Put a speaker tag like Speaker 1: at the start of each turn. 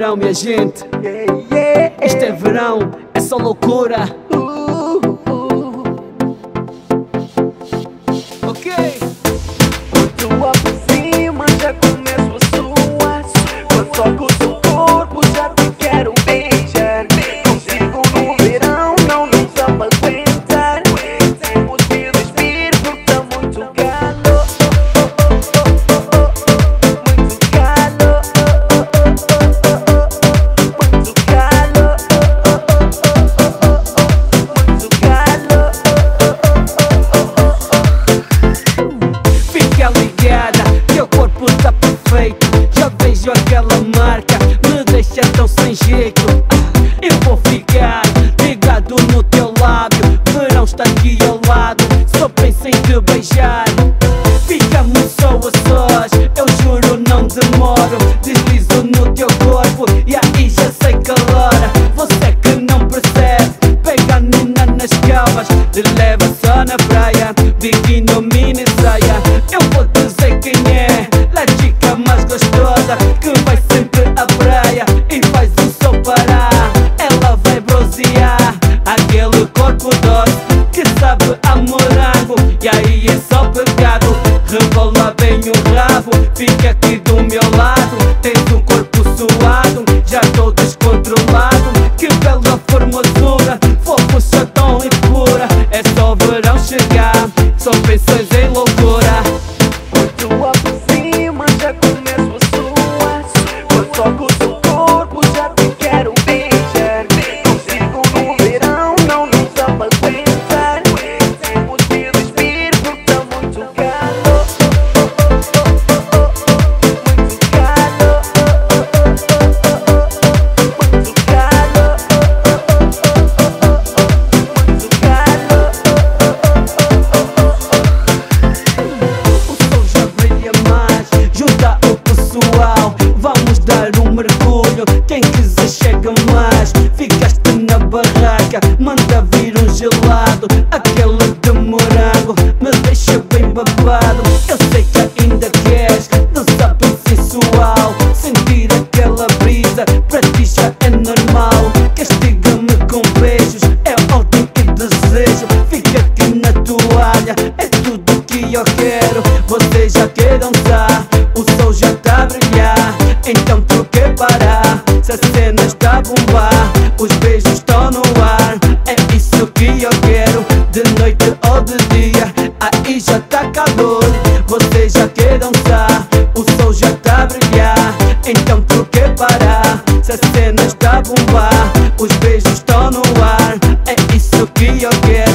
Speaker 1: verão, minha gente. Este é verão, é só loucura. Ok.
Speaker 2: Tua por
Speaker 1: aquela marca, me deixa tão sem jeito. Ah, Eu vou ficar ligado no teu lábio. Verão está aqui ao lado, só penso em te beijar. Ficamos só a sós, eu juro não demoro. Deslizo no teu corpo e aí já sei calora. Você que não percebe, pega a nina nas calvas, te leva só na praia, fica aqui do meu lado. Ficaste na barraca, manda vir um gelado Aquele de morango, me deixa bem babado. Eu sei que ainda queres, dançar bem sensual Sentir aquela brisa, para ti já é normal. Castiga-me com beijos, é ordem e desejo. Fica aqui na toalha, é tudo que eu quero. Você já quer dançar, o sol já tá a brilhar Então por que parar? Se a cena está a bombar Os beijos estão no ar. É isso que eu quero De noite ou de dia. Aí já tá calor Você já quer dançar. O sol já tá a brilhar. Então por que parar? Se a cena está a bombar. Os beijos estão no ar. É isso que eu quero